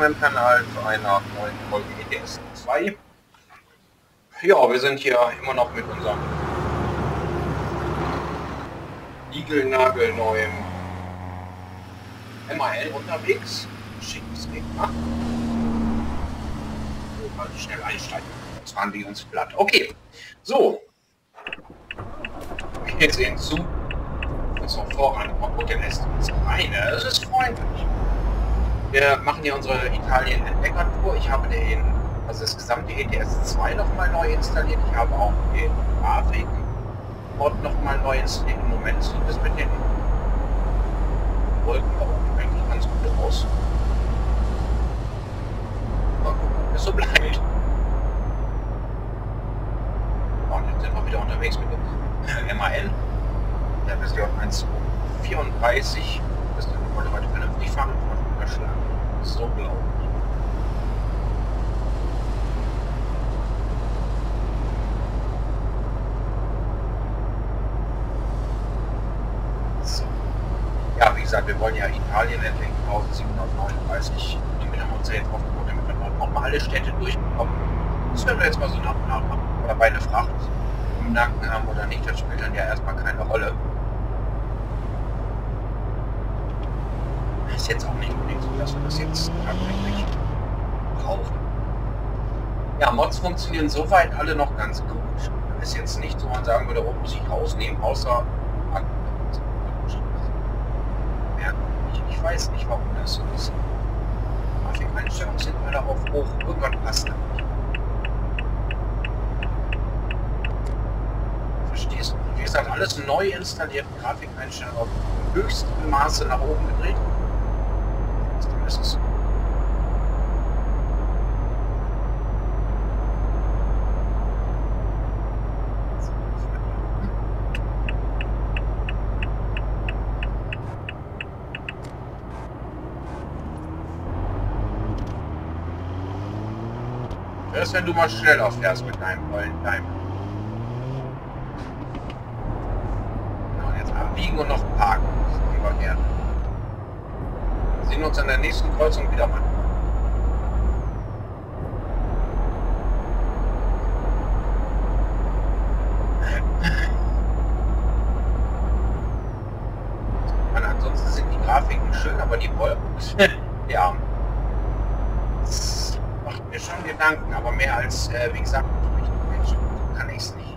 willkommen meinem Kanal zu einer neuen Folge ETS 2. Ja, wir sind hier immer noch mit unserem Igelnagelneuen MAL unterwegs. Schickes Gegner. Also schnell einsteigen. Jetzt fahren die uns platt. Okay, so. Wir sehen zu. So voran. Oh, gut, den lässt uns rein. Das ist freundlich. Wir machen hier unsere Italien-Entdecker-Tour. Ich habe den, also das gesamte ETS 2 nochmal neu installiert. Ich habe auch den Grafiken-Mod nochmal neu installiert. Im Moment sieht es mit den Wolken eigentlich ganz gut aus. Mal gucken, ob es so bleibt. Und jetzt sind wir wieder unterwegs mit dem MAN. Der Version 1.34. Das wollte heute vernünftig fahren unterschlagen. So ich. So. Ja, wie gesagt, wir wollen ja Italien entdecken, 1739. Damit haben wir uns ja jetzt aufgebaut, damit wir noch mal alle Städte durchbekommen. Das werden wir jetzt mal so nach und nach machen. Oder bei einer Fracht im Nacken haben oder nicht, das spielt dann ja erstmal keine Rolle. Jetzt auch nicht unbedingt so, dass wir das jetzt tatsächlich brauchen. Ja, Mods funktionieren soweit alle noch ganz gut. Ist jetzt nicht so, man sagen würde, oh, muss ich rausnehmen, außer ich, weiß nicht, warum das so ist. Grafikeinstellungen sind alle auf hoch. Irgendwann passt das nicht. Verstehst du? Wie gesagt, alles neu installiert, Grafikeinstellungen auf höchstem Maße nach oben gedreht ist es. Das wenn du mal schneller fährst mit deinem vollen Time. Genau, jetzt abbiegen und noch parken. Lieber gerne sehen uns an der nächsten Kreuzung wieder mal. Und ansonsten sind die Grafiken schön, aber die Wolken, ja, das macht mir schon Gedanken, aber mehr als, äh, wie gesagt, kann ich es nicht.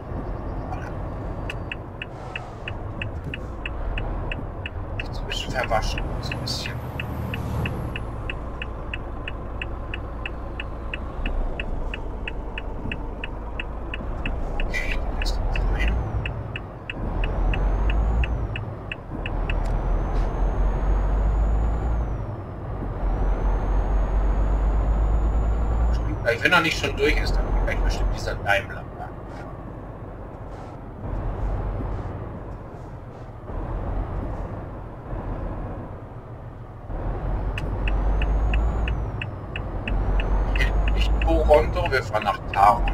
verwaschen, so ein bisschen. Wenn er nicht schon durch ist, dann gleich bestimmt dieser Daimler. Nicht Toronto, wir fahren nach Taron.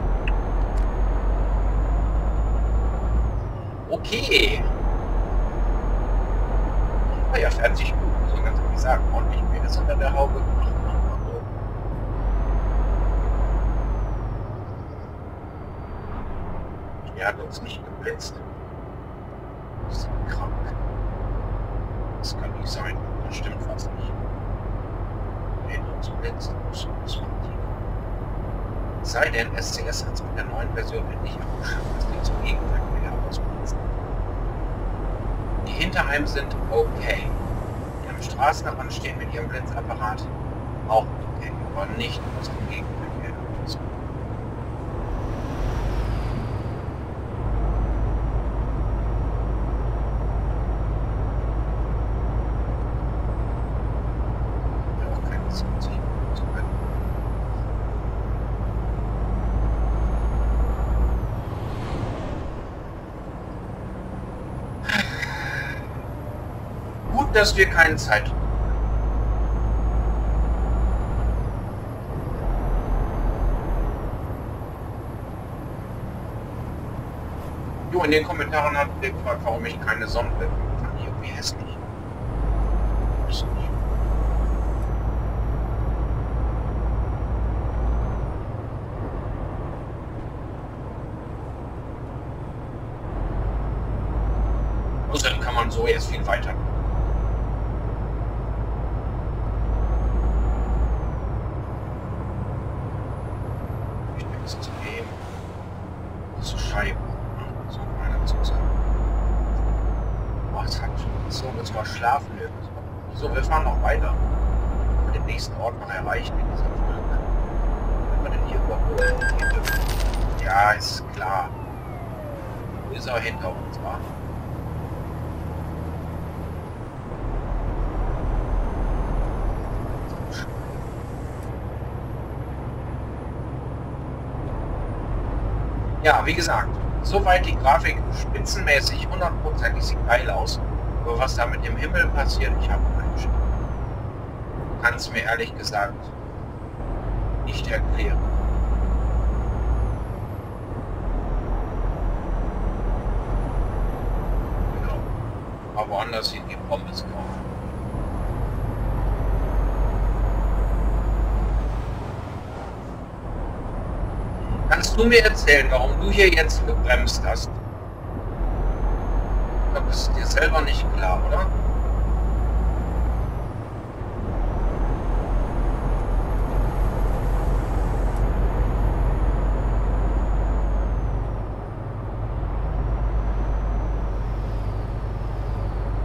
Okay. Ja, fährt sich gut, so ganz ehrlich sagen. Ordentlich mehr ist unter der Haube Er hat uns nicht geblitzt. Das ist krank. Das kann nicht sein. Das stimmt fast nicht. Er hätte uns blitzt. Das muss man Sei denn, SCS hat es mit der neuen Version endlich abgeschafft, dass die zum Gegenverkehr ausblitzen. Die hinter einem sind okay. Die am Straßenrand stehen mit ihrem Blitzapparat auch okay, aber nicht aus dem Gegenverkehr. Dass wir keine Zeit haben. Jo, in den Kommentaren hat ihr gefragt, warum ich keine Sonnenbrille fand. Irgendwie hässlich. man so erst viel weiter. Extrem. So Scheiben. So meiner zu sagen. Boah, es hat so, jetzt mal schlafen. So, wir fahren noch weiter. Den nächsten Ort noch erreichen in dieser Folge. Wenn wir denn hier überholen? Ja, ist klar. Ist er hinter uns, war? Ja, wie gesagt, soweit die Grafik spitzenmäßig hundertprozentig sieht geil aus. Aber was da mit dem Himmel passiert, ich habe. Kann es mir ehrlich gesagt nicht erklären. Genau. Aber woanders hin die Pommes kaufen. Kannst du mir erzählen, warum du hier jetzt gebremst hast? Das ist dir selber nicht klar, oder?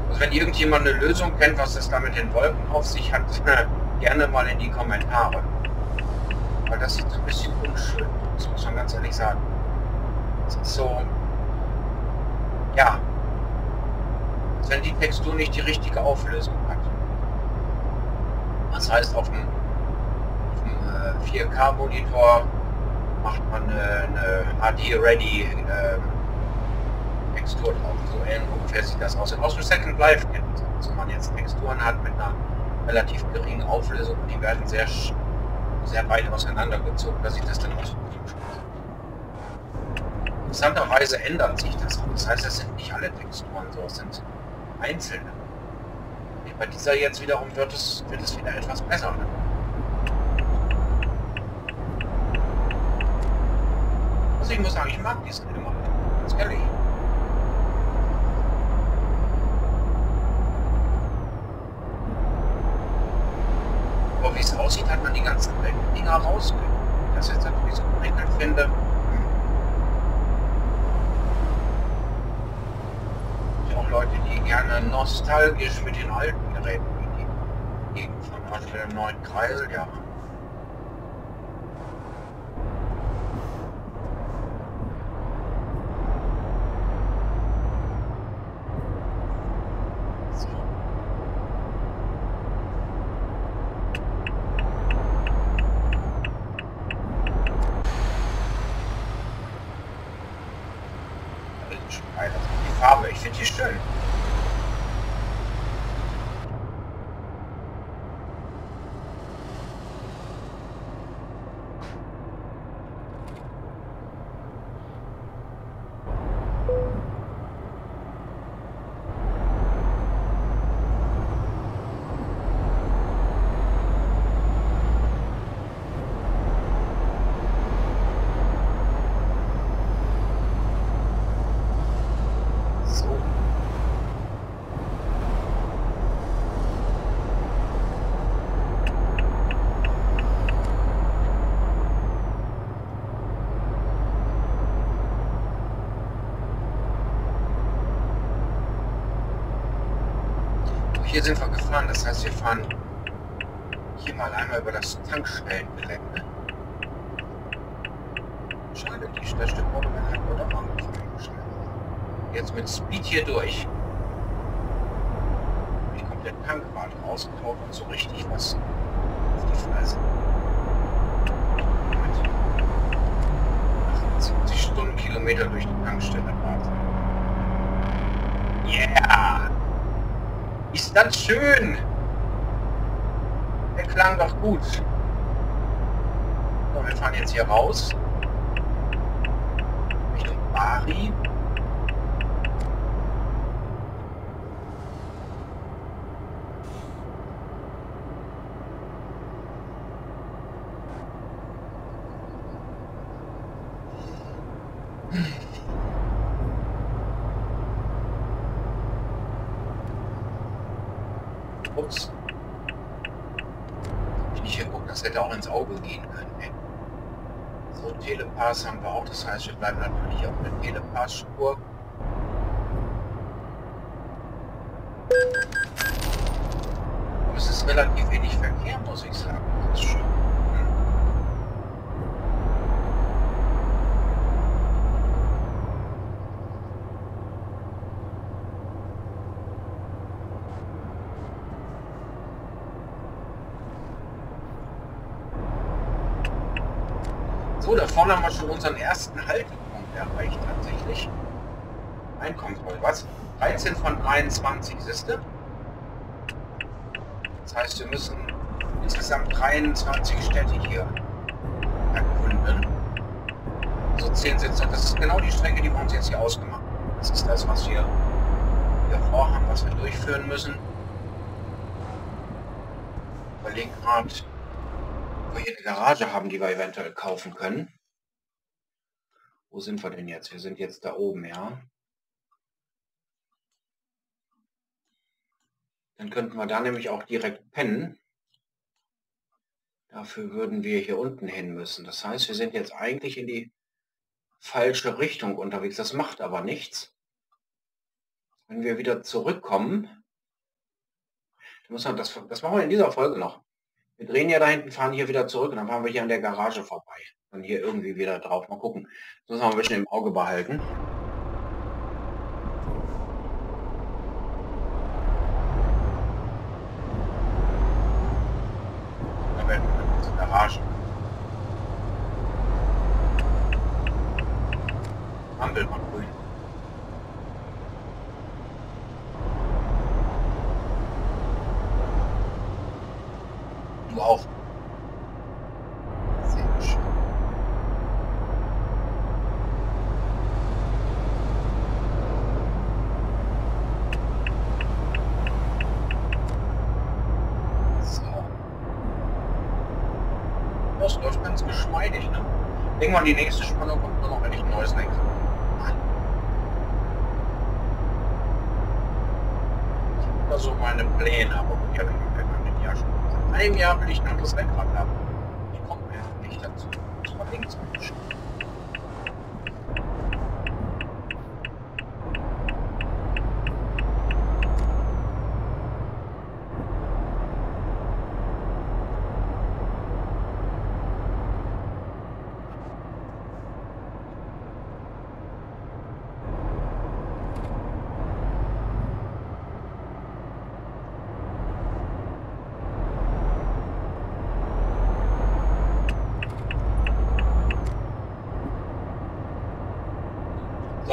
Also wenn irgendjemand eine Lösung kennt, was es da mit den Wolken auf sich hat, gerne mal in die Kommentare. Weil das sieht so ein bisschen unschön aus, muss man ganz ehrlich sagen. Es ist so, ja, wenn die Textur nicht die richtige Auflösung hat. Das heißt, auf dem, auf dem äh, 4K-Monitor macht man eine, eine HD-Ready äh, Textur drauf. So ungefähr sieht das aus. Aus dem Second Life kennt man Also man jetzt Texturen hat mit einer relativ geringen Auflösung und die werden sehr sehr weit auseinandergezogen. Da sieht das dann aus. Interessanterweise ändert sich das. Das heißt, es sind nicht alle Texturen so, es sind einzelne. Bei dieser jetzt wiederum wird es, wird es wieder etwas besser. Also ich muss sagen, ich mag diesen immer. Ganz ehrlich. Aber wie es aussieht, hat man die ganzen Dinger rausgekriegt. Das jetzt natürlich so prickelnd finde. Ich auch Leute, die gerne nostalgisch mit den alten Geräten. Von also mit dem neuen Kreisel, ja. Die Farbe, ich finde die schön. So. Hier sind wir gefahren, das heißt wir fahren hier mal einmal über das Tankstellengelände. Schade, die Stadtstück Bordemann hat dort auch angefangen. Jetzt mit Speed hier durch. Ich komplett Tankrad rausgekaut und so richtig was auf die Fresse. Mit 70 Stundenkilometer durch die Tankstelle fahren. Ist das schön! Der klang doch gut. So, wir fahren jetzt hier raus. Richtung Bari. aus. Hab ich nicht geguckt, das hätte auch ins Auge gehen können. Ey. So, Telepass haben wir auch, das heißt, wir bleiben natürlich auf der Telepass-Spur. Aber es ist relativ wenig Verkehr, muss ich sagen. Das ist schön. Vorne haben wir schon unseren ersten Haltepunkt erreicht tatsächlich. Einkommensvoll. Was? 13 von 23, siehste? Das heißt, wir müssen insgesamt 23 Städte hier erkunden. So 10 Sitze. Das ist genau die Strecke, die wir uns jetzt hier ausgemacht haben. Das ist das, was wir hier vorhaben, was wir durchführen müssen. Überlegen gerade, wir hier eine Garage haben, die wir eventuell kaufen können. Wo sind wir denn jetzt? Wir sind jetzt da oben, ja. Dann könnten wir da nämlich auch direkt pennen. Dafür würden wir hier unten hin müssen. Das heißt, wir sind jetzt eigentlich in die falsche Richtung unterwegs. Das macht aber nichts. Wenn wir wieder zurückkommen, muss man das, das machen wir in dieser Folge noch. Wir drehen ja da hinten, fahren hier wieder zurück und dann fahren wir hier an der Garage vorbei. Und hier irgendwie wieder drauf. Mal gucken. Das muss man ein bisschen im Auge behalten. Da werden wir zur Garage. Ampel mal grün. Du auch. Sehr schön. So. Das läuft ganz geschmeidig, ne? Irgendwann die nächste Spannung kommt nur noch, wenn ich ein neues Lenkrad habe. Ich habe da so meine Pläne, aber gut, die habe ich im vergangenen Jahr schon gesagt. Ein Jahr will ich ein anderes Lenkrad haben. Ich komme mir nicht dazu. Das war links angeschaut.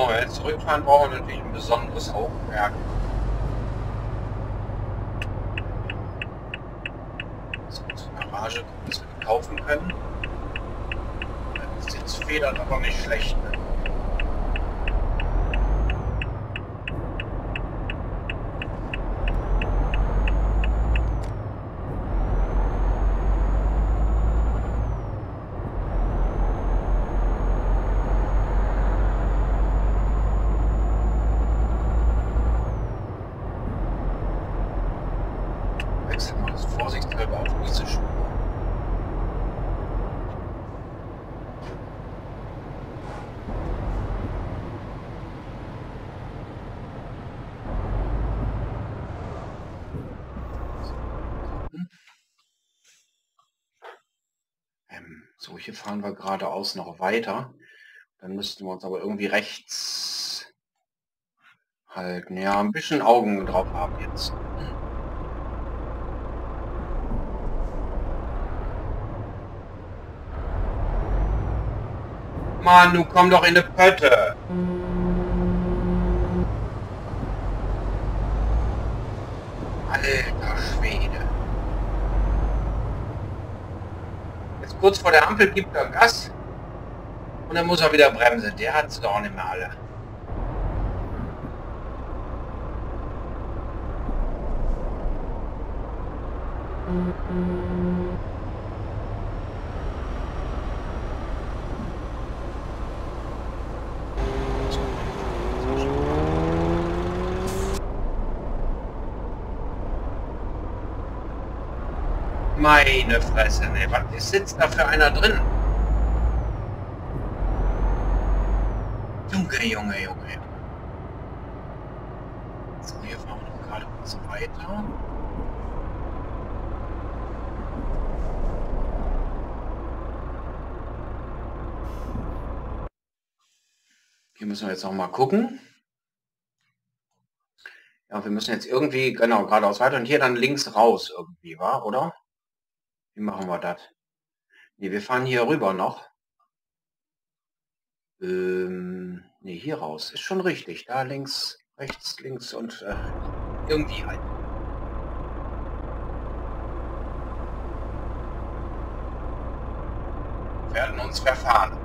Wenn wir jetzt zurückfahren, brauchen wir natürlich ein besonderes Augenmerk. So, zur Garage gucken, dass wir kaufen können. Das jetzt federt aber nicht schlecht. Ne? Wechseln wir das vorsichtshalber auf diese Spur. Ähm, so, hier fahren wir geradeaus noch weiter. Dann müssten wir uns aber irgendwie rechts halten. Ja, ein bisschen Augen drauf haben jetzt. Mann, du komm doch in die Pötte. kurz vor der Ampel gibt er Gas und dann muss er wieder bremsen. Der hat es doch nicht mehr alle. Mhm. Meine Fresse, ne? Was sitzt da für einer drin? Junge, Junge, Junge. So, hier fahren wir noch gerade kurz weiter. Hier müssen wir jetzt noch mal gucken. Ja, wir müssen jetzt irgendwie, genau, geradeaus weiter und hier dann links raus irgendwie, war, oder? Wie machen wir das? Ne, wir fahren hier rüber noch. Ähm, ne, hier raus. Ist schon richtig. Da links, rechts, links und äh, irgendwie halt. Werden uns verfahren.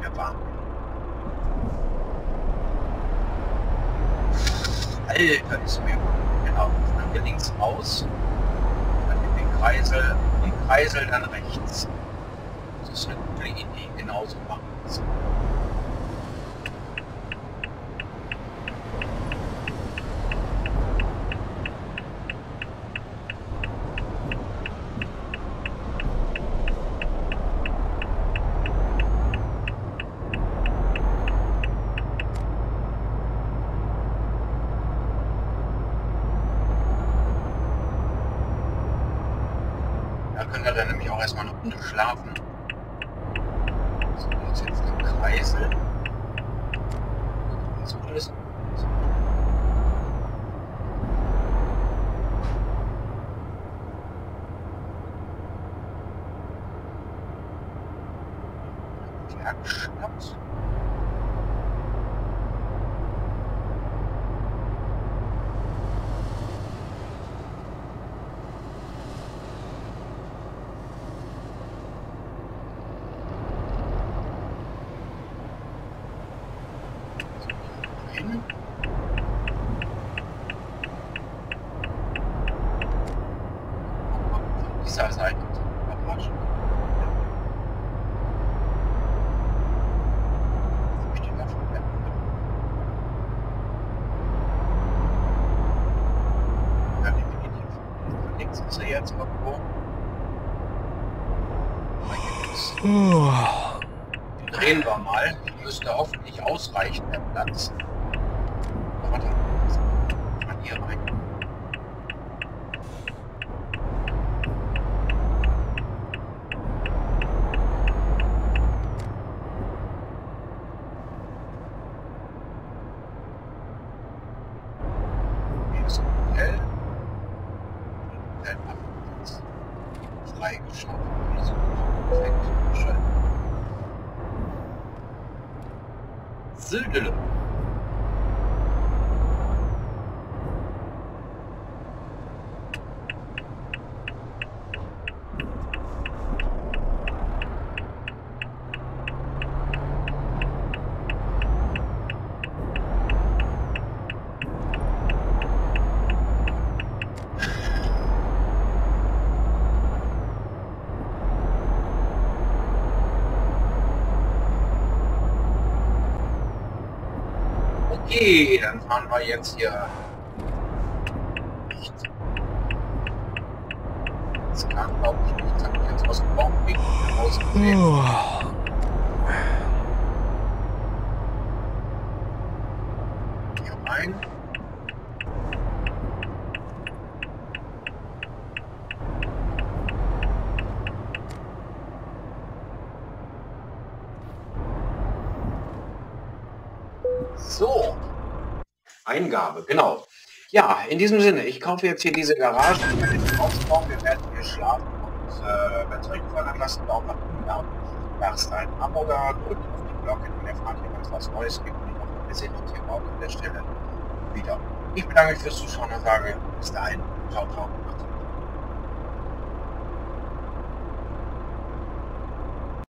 Mir warm? Alter, ist mir genau. Dann links raus. Kreisel, im Kreisel dann rechts. Das ist eine gute Idee. Genauso machen wir es. Können wir dann nämlich auch erstmal eine Runde schlafen. So, jetzt den Kreisel. Das ist alles. Werkstatt. Hin. Dieser Seite. Garage. Ja. Ich stehe davon weg. Ja, definitiv. Links ist er jetzt irgendwo. Drehen wir mal. Müsste hoffentlich ausreichen, der Platz. Aber da kann man hier rein. Hier ist ein Hotel. Hotelparkplatz. Freigeschaltet. Also, perfekt. Schön. Södele. Okay, dann fahren wir jetzt hier nicht. Das kann glaube ich nicht. Jetzt aus dem Baumweg rausgesehen. Hier rein. So. Eingabe, genau. Ja, in diesem Sinne, ich kaufe jetzt hier diese Garage. Wir werden hier schlafen und äh, wenn es euch gefallen hat, lasst einen Daumen nach oben da. Lasst ein Abo da, drückt auf die Glocke, ihr erfahrt, wenn es was Neues gibt. Ich wir sehen uns hier morgen an der Stelle wieder. Ich bedanke mich fürs Zuschauen und sage bis dahin. Ciao, ciao.